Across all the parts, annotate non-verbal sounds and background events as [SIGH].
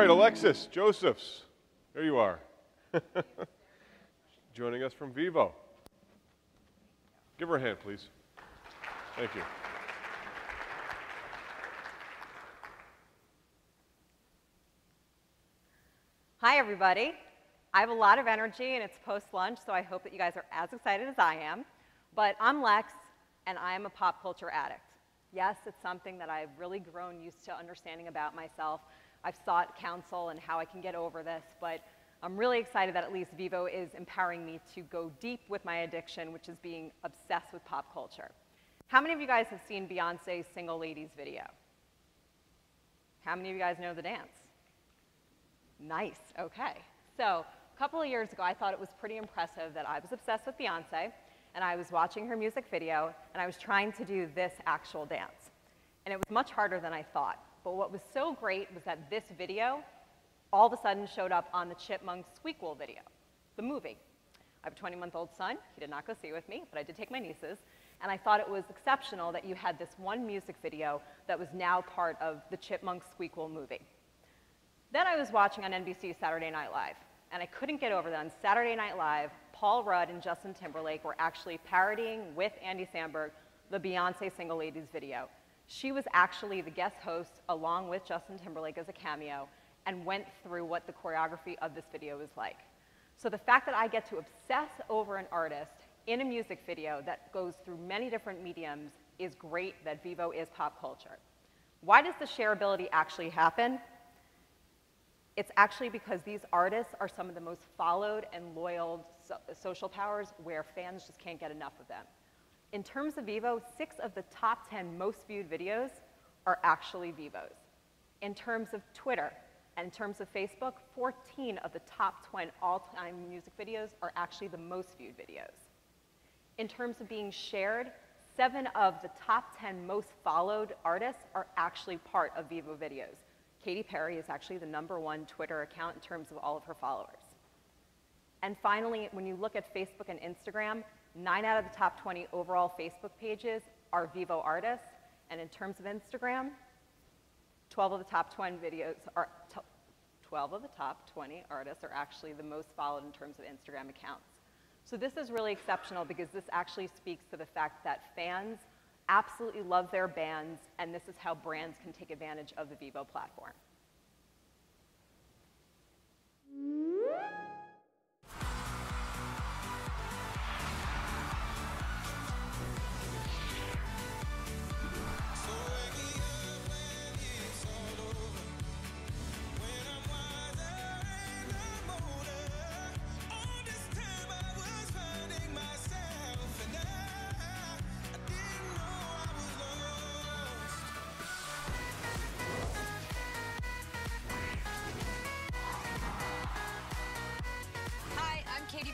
right, Alexis Josephs, there you are. [LAUGHS] Joining us from Vevo. Give her a hand, please. Thank you. Hi, everybody. I have a lot of energy and it's post lunch, so I hope that you guys are as excited as I am. But I'm Lex, and I am a pop culture addict. Yes, it's something that I've really grown used to understanding about myself. I've sought counsel and how I can get over this, but I'm really excited that at least Vevo is empowering me to go deep with my addiction, which is being obsessed with pop culture. How many of you guys have seen Beyonce's Single Ladies video? How many of you guys know the dance? Nice, okay. So a couple of years ago, I thought it was pretty impressive that I was obsessed with Beyonce, and I was watching her music video, and I was trying to do this actual dance. And it was much harder than I thought. But what was so great was that this video all of a sudden showed up on the Chipmunk Squeakquel video, the movie. I have a 20-month-old son. He did not go see it with me, but I did take my nieces. And I thought it was exceptional that you had this one music video that was now part of the Chipmunk Squeakquel movie. Then I was watching on NBC Saturday Night Live, and I couldn't get over that. On Saturday Night Live, Paul Rudd and Justin Timberlake were actually parodying with Andy Samberg the Beyonce Single Ladies video. She was actually the guest host along with Justin Timberlake as a cameo and went through what the choreography of this video was like. So the fact that I get to obsess over an artist in a music video that goes through many different mediums is great that Vevo is pop culture. Why does the shareability actually happen? It's actually because these artists are some of the most followed and loyal so social powers where fans just can't get enough of them. In terms of Vevo, six of the top 10 most viewed videos are actually Vevo's. In terms of Twitter and in terms of Facebook, 14 of the top 20 all-time music videos are actually the most viewed videos. In terms of being shared, seven of the top 10 most followed artists are actually part of Vevo videos. Katy Perry is actually the number one Twitter account in terms of all of her followers. And finally, when you look at Facebook and Instagram, nine out of the top 20 overall Facebook pages are Vevo artists. And in terms of Instagram, 12 of the top 20 videos are, 12 of the top 20 artists are actually the most followed in terms of Instagram accounts. So this is really exceptional because this actually speaks to the fact that fans absolutely love their bands, and this is how brands can take advantage of the Vevo platform.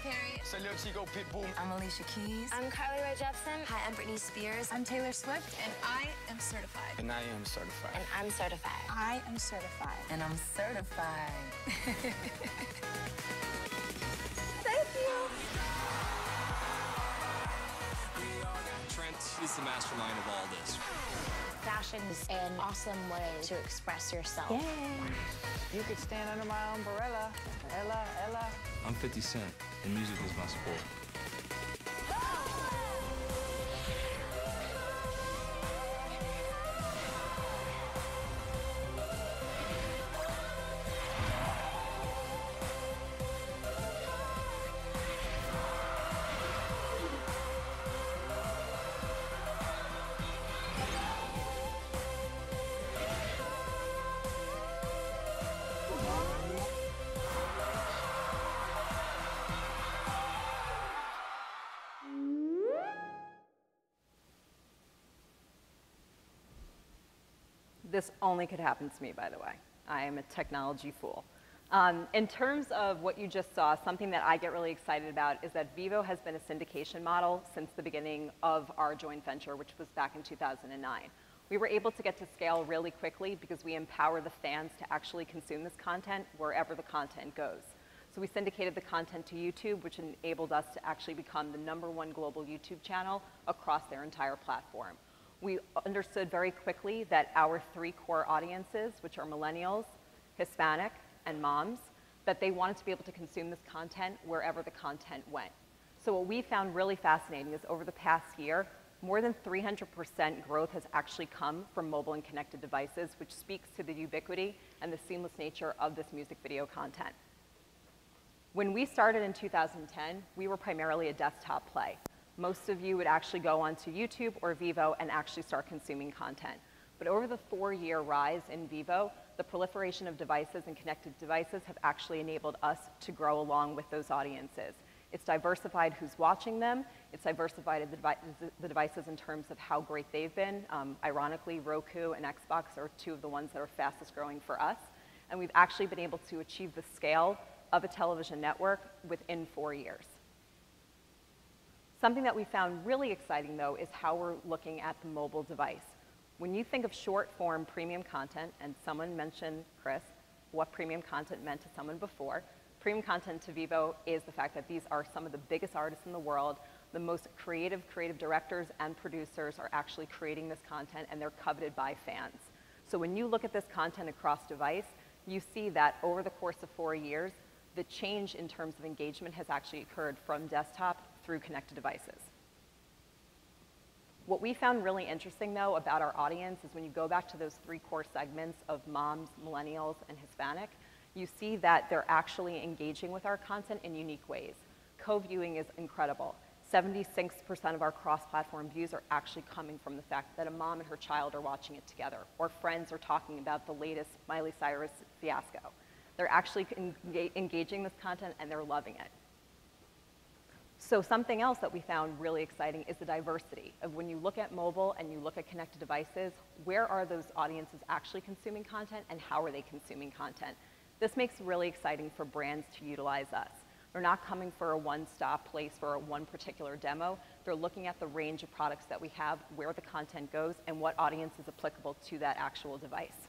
Perry. Salut Chico Pitbull. I'm Alicia Keys. I'm Carly Rae Jepsen. Hi, I'm Britney Spears. I'm Taylor Swift. And I am certified. And I am certified. And I'm certified. I am certified. And I'm certified. [LAUGHS] Thank you. Trent is the mastermind of all this. Fashion is an awesome way to express yourself. Yay. You could stand under my umbrella. Ella, Ella. I'm 50 Cent, and music is my sport. This only could happen to me, by the way. I am a technology fool. Um, in terms of what you just saw, something that I get really excited about is that Vevo has been a syndication model since the beginning of our joint venture, which was back in 2009. We were able to get to scale really quickly because we empower the fans to actually consume this content wherever the content goes. So we syndicated the content to YouTube, which enabled us to actually become the number one global YouTube channel across their entire platform. We understood very quickly that our three core audiences, which are millennials, Hispanic, and moms that they wanted to be able to consume this content wherever the content went. So what we found really fascinating is over the past year, more than 300% growth has actually come from mobile and connected devices, which speaks to the ubiquity and the seamless nature of this music video content. When we started in 2010, we were primarily a desktop play. Most of you would actually go onto YouTube or Vevo and actually start consuming content. But over the four-year rise in Vevo, the proliferation of devices and connected devices have actually enabled us to grow along with those audiences. It's diversified who's watching them. It's diversified the, devi the devices in terms of how great they've been. Um, ironically, Roku and Xbox are two of the ones that are fastest growing for us. And we've actually been able to achieve the scale of a television network within four years. Something that we found really exciting, though, is how we're looking at the mobile device. When you think of short form premium content, and someone mentioned, Chris, what premium content meant to someone before, premium content to Vevo is the fact that these are some of the biggest artists in the world. The most creative, creative directors and producers are actually creating this content, and they're coveted by fans. So when you look at this content across device, you see that over the course of four years, the change in terms of engagement has actually occurred from desktop through connected devices. What we found really interesting, though, about our audience is when you go back to those three core segments of moms, millennials, and Hispanic, you see that they're actually engaging with our content in unique ways. Co-viewing is incredible. 76% of our cross-platform views are actually coming from the fact that a mom and her child are watching it together, or friends are talking about the latest Miley Cyrus fiasco. They're actually engaging this content and they're loving it. So something else that we found really exciting is the diversity of when you look at mobile and you look at connected devices, where are those audiences actually consuming content and how are they consuming content? This makes really exciting for brands to utilize us. They're not coming for a one-stop place for one particular demo. They're looking at the range of products that we have, where the content goes, and what audience is applicable to that actual device.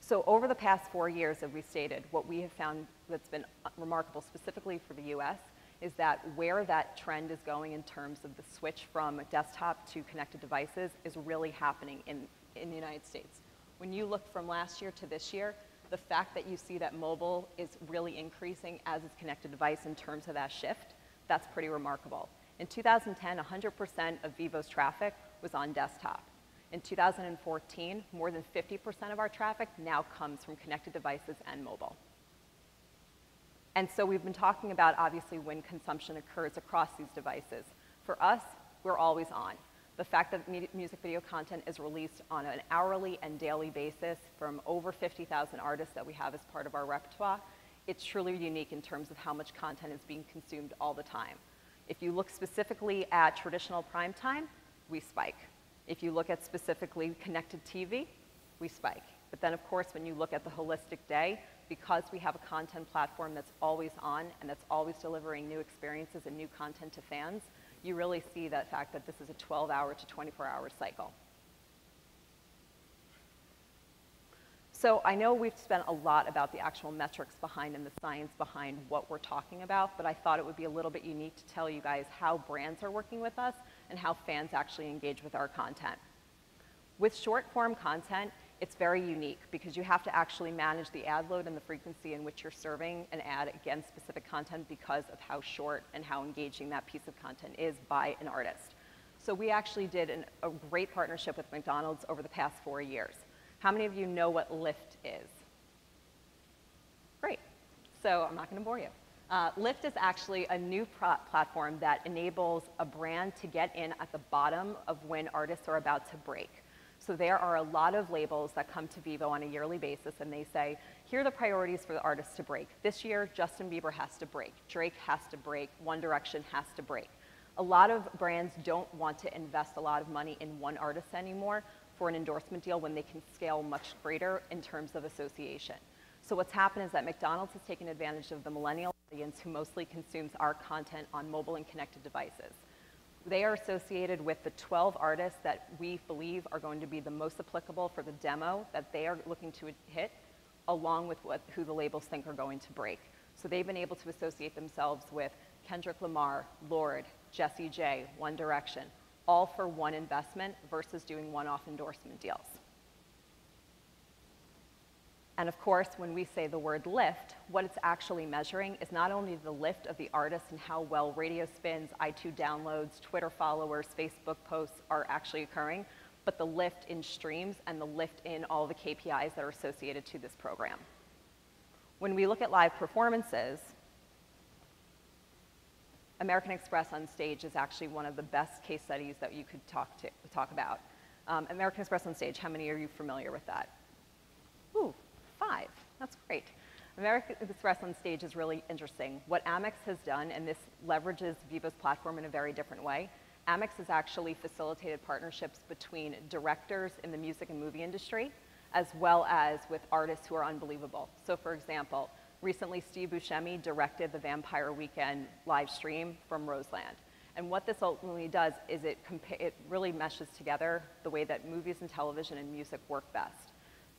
So over the past four years, as we stated, what we have found that's been uh, remarkable specifically for the US is that where that trend is going in terms of the switch from desktop to connected devices is really happening in, in the United States. When you look from last year to this year, the fact that you see that mobile is really increasing as its connected device in terms of that shift, that's pretty remarkable. In 2010, 100% of Vevo's traffic was on desktop. In 2014, more than 50% of our traffic now comes from connected devices and mobile. And so we've been talking about obviously when consumption occurs across these devices. For us, we're always on. The fact that music video content is released on an hourly and daily basis from over 50,000 artists that we have as part of our repertoire, it's truly unique in terms of how much content is being consumed all the time. If you look specifically at traditional prime time, we spike. If you look at specifically connected TV, we spike. But then, of course, when you look at the holistic day, because we have a content platform that's always on and that's always delivering new experiences and new content to fans, you really see that fact that this is a 12 hour to 24 hour cycle. So I know we've spent a lot about the actual metrics behind and the science behind what we're talking about, but I thought it would be a little bit unique to tell you guys how brands are working with us and how fans actually engage with our content. With short form content, it's very unique because you have to actually manage the ad load and the frequency in which you're serving an ad against specific content because of how short and how engaging that piece of content is by an artist. So we actually did an, a great partnership with McDonald's over the past four years. How many of you know what Lift is? Great. So I'm not going to bore you. Uh, Lift is actually a new platform that enables a brand to get in at the bottom of when artists are about to break. So there are a lot of labels that come to Vevo on a yearly basis and they say, here are the priorities for the artists to break. This year, Justin Bieber has to break, Drake has to break, One Direction has to break. A lot of brands don't want to invest a lot of money in one artist anymore for an endorsement deal when they can scale much greater in terms of association. So what's happened is that McDonald's has taken advantage of the millennial audience who mostly consumes our content on mobile and connected devices. They are associated with the 12 artists that we believe are going to be the most applicable for the demo that they are looking to hit, along with what, who the labels think are going to break. So they've been able to associate themselves with Kendrick Lamar, Lorde, Jessie J, One Direction, all for one investment versus doing one-off endorsement deals. And of course, when we say the word lift, what it's actually measuring is not only the lift of the artist and how well radio spins, iTunes downloads, Twitter followers, Facebook posts are actually occurring, but the lift in streams and the lift in all the KPIs that are associated to this program. When we look at live performances, American Express on stage is actually one of the best case studies that you could talk, to, talk about. Um, American Express on stage, how many are you familiar with that? That's great. American Express on stage is really interesting. What Amex has done, and this leverages Vevo's platform in a very different way, Amex has actually facilitated partnerships between directors in the music and movie industry, as well as with artists who are unbelievable. So for example, recently Steve Buscemi directed the Vampire Weekend live stream from Roseland. And what this ultimately does is it, it really meshes together the way that movies and television and music work best.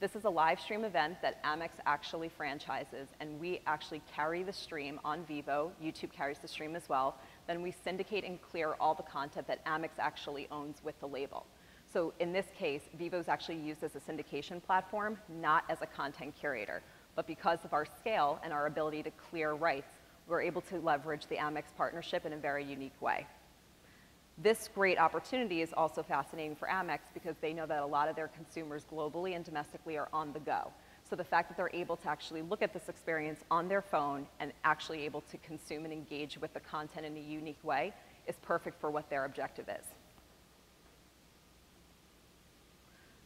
This is a live stream event that Amex actually franchises, and we actually carry the stream on Vevo. YouTube carries the stream as well. Then we syndicate and clear all the content that Amex actually owns with the label. So in this case, Vevo is actually used as a syndication platform, not as a content curator. But because of our scale and our ability to clear rights, we're able to leverage the Amex partnership in a very unique way. This great opportunity is also fascinating for Amex because they know that a lot of their consumers globally and domestically are on the go. So the fact that they're able to actually look at this experience on their phone and actually able to consume and engage with the content in a unique way is perfect for what their objective is.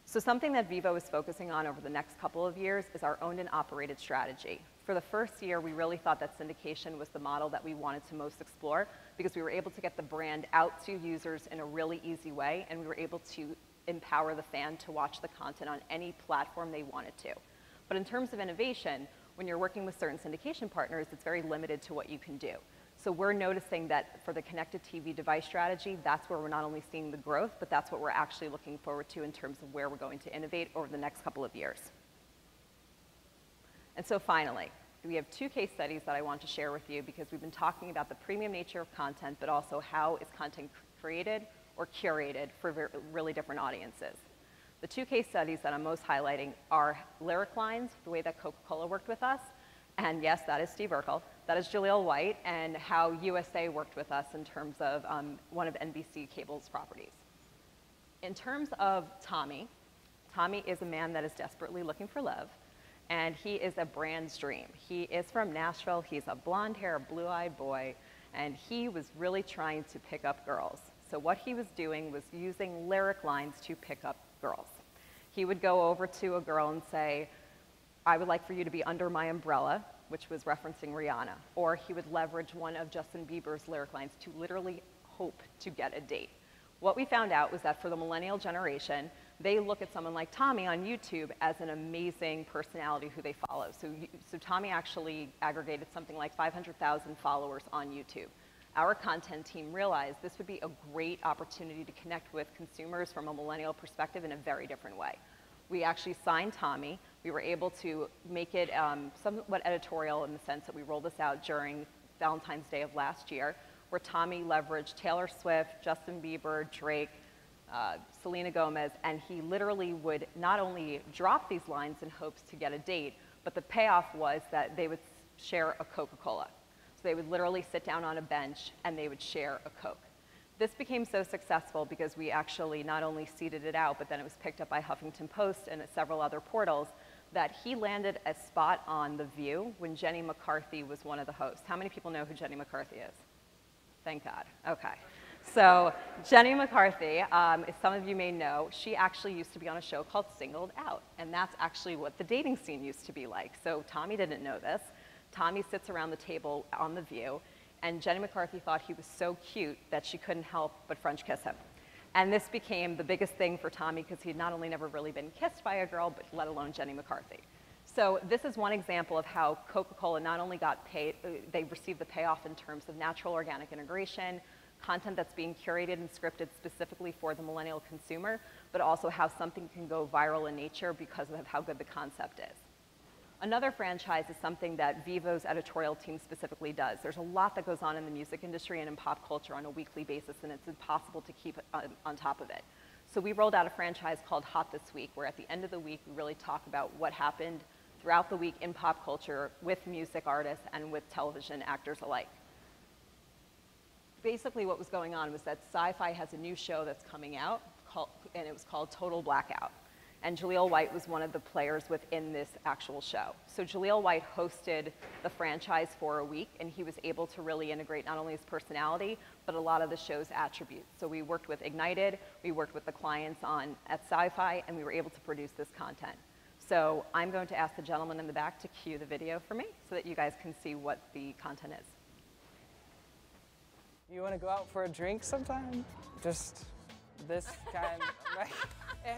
So something that Vevo is focusing on over the next couple of years is our owned and operated strategy. For the first year, we really thought that syndication was the model that we wanted to most explore because we were able to get the brand out to users in a really easy way and we were able to empower the fan to watch the content on any platform they wanted to. But in terms of innovation, when you're working with certain syndication partners, it's very limited to what you can do. So we're noticing that for the connected TV device strategy, that's where we're not only seeing the growth, but that's what we're actually looking forward to in terms of where we're going to innovate over the next couple of years. And so finally, we have two case studies that I want to share with you because we've been talking about the premium nature of content, but also how is content created or curated for really different audiences. The two case studies that I'm most highlighting are Lyric Lines, the way that Coca-Cola worked with us, and yes, that is Steve Urkel. That is Jaleel White and how USA worked with us in terms of um, one of NBC Cable's properties. In terms of Tommy, Tommy is a man that is desperately looking for love, and he is a brand's dream. He is from Nashville. He's a blonde hair, blue eyed boy, and he was really trying to pick up girls. So, what he was doing was using lyric lines to pick up girls. He would go over to a girl and say, I would like for you to be under my umbrella, which was referencing Rihanna. Or he would leverage one of Justin Bieber's lyric lines to literally hope to get a date. What we found out was that for the millennial generation, they look at someone like Tommy on YouTube as an amazing personality who they follow. So, so Tommy actually aggregated something like 500,000 followers on YouTube. Our content team realized this would be a great opportunity to connect with consumers from a millennial perspective in a very different way. We actually signed Tommy. We were able to make it um, somewhat editorial in the sense that we rolled this out during Valentine's Day of last year, where Tommy leveraged Taylor Swift, Justin Bieber, Drake, uh, Selena Gomez, and he literally would not only drop these lines in hopes to get a date, but the payoff was that they would share a Coca-Cola. So they would literally sit down on a bench and they would share a Coke. This became so successful because we actually not only seeded it out, but then it was picked up by Huffington Post and several other portals that he landed a spot on The View when Jenny McCarthy was one of the hosts. How many people know who Jenny McCarthy is? Thank God. Okay. So Jenny McCarthy, um, as some of you may know, she actually used to be on a show called Singled Out, and that's actually what the dating scene used to be like. So Tommy didn't know this. Tommy sits around the table on The View, and Jenny McCarthy thought he was so cute that she couldn't help but French kiss him. And this became the biggest thing for Tommy because he had not only never really been kissed by a girl, but let alone Jenny McCarthy. So this is one example of how Coca-Cola not only got paid, uh, they received the payoff in terms of natural organic integration, content that's being curated and scripted specifically for the millennial consumer, but also how something can go viral in nature because of how good the concept is. Another franchise is something that Vevo's editorial team specifically does. There's a lot that goes on in the music industry and in pop culture on a weekly basis, and it's impossible to keep on, on top of it. So we rolled out a franchise called Hot This Week, where at the end of the week, we really talk about what happened throughout the week in pop culture with music artists and with television actors alike. Basically, what was going on was that Syfy has a new show that's coming out, called, and it was called Total Blackout. And Jaleel White was one of the players within this actual show. So Jaleel White hosted the franchise for a week, and he was able to really integrate not only his personality, but a lot of the show's attributes. So we worked with Ignited, we worked with the clients on at Syfy, and we were able to produce this content. So I'm going to ask the gentleman in the back to cue the video for me, so that you guys can see what the content is. You want to go out for a drink sometime? Just this [LAUGHS] kind. Like,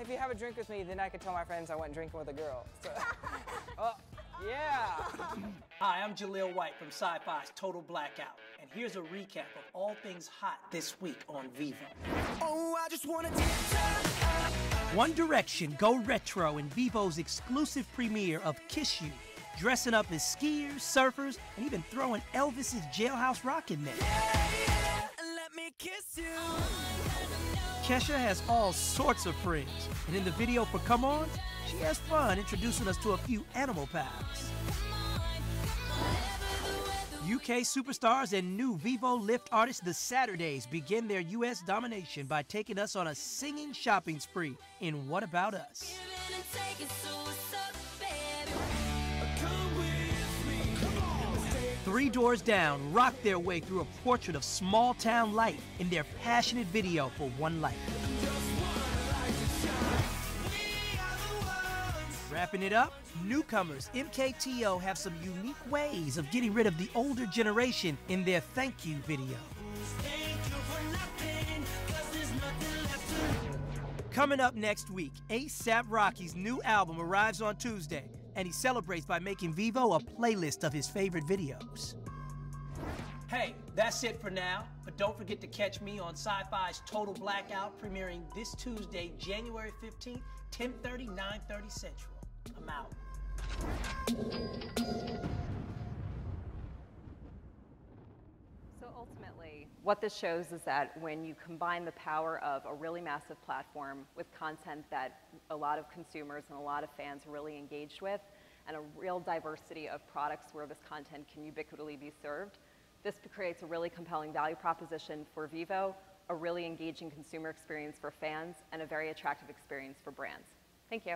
if you have a drink with me, then I could tell my friends I went drinking with a girl. So, [LAUGHS] oh, yeah. Hi, I'm Jaleel White from Syfy's Total Blackout, and here's a recap of all things hot this week on Vevo. Oh, I just wanna One Direction go retro in Vevo's exclusive premiere of Kiss You, dressing up as skiers, surfers, and even throwing Elvis's Jailhouse Rock in there. Kesha has all sorts of friends, and in the video for Come On, she has fun introducing us to a few animal pals. UK superstars and new Vevo Lift artists The Saturdays begin their US domination by taking us on a singing shopping spree in What About Us? Three Doors Down rock their way through a portrait of small town life in their passionate video for One Life. Wrapping it up, newcomers MKTO have some unique ways of getting rid of the older generation in their thank you video. Coming up next week, ASAP Rocky's new album arrives on Tuesday, and he celebrates by making Vevo a playlist of his favorite videos. Hey, that's it for now, but don't forget to catch me on Syfy's Total Blackout premiering this Tuesday, January 15th, 10:30, 9:30 Central. What this shows is that when you combine the power of a really massive platform with content that a lot of consumers and a lot of fans really engaged with, and a real diversity of products where this content can ubiquitously be served, this creates a really compelling value proposition for Vevo, a really engaging consumer experience for fans, and a very attractive experience for brands. Thank you.